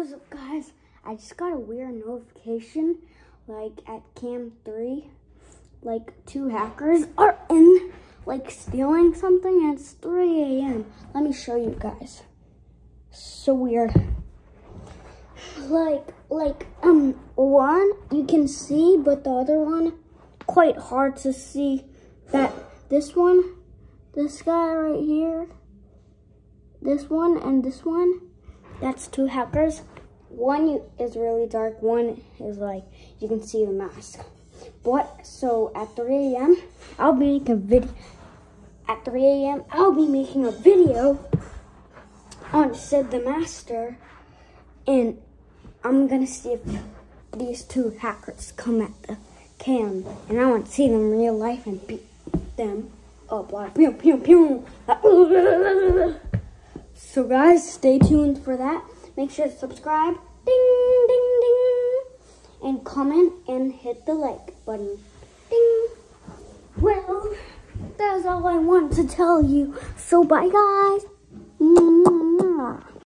Up guys? I just got a weird notification like at cam 3 like two hackers are in like stealing something and it's 3 a.m. Let me show you guys. So weird. Like like um one you can see but the other one quite hard to see that this one this guy right here this one and this one that's two hackers. One is really dark, one is like, you can see the mask. But, so at 3 a.m., I'll be making a video. At 3 a.m., I'll be making a video on Sid the Master. And I'm gonna see if these two hackers come at the cam. And I want to see them in real life and beat them up like pew pew pew. Uh, So guys, stay tuned for that. Make sure to subscribe, ding, ding, ding, and comment and hit the like button, ding. Well, that's all I want to tell you. So bye guys.